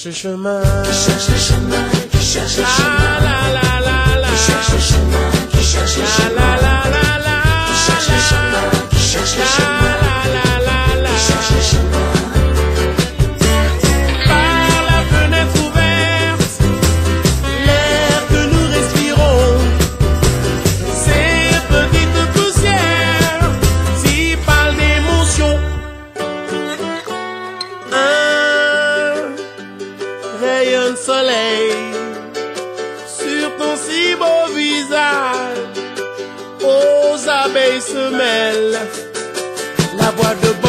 是什么？是什么？是什么？sur ton si beau visage, aux abeilles se mêlent. La voix de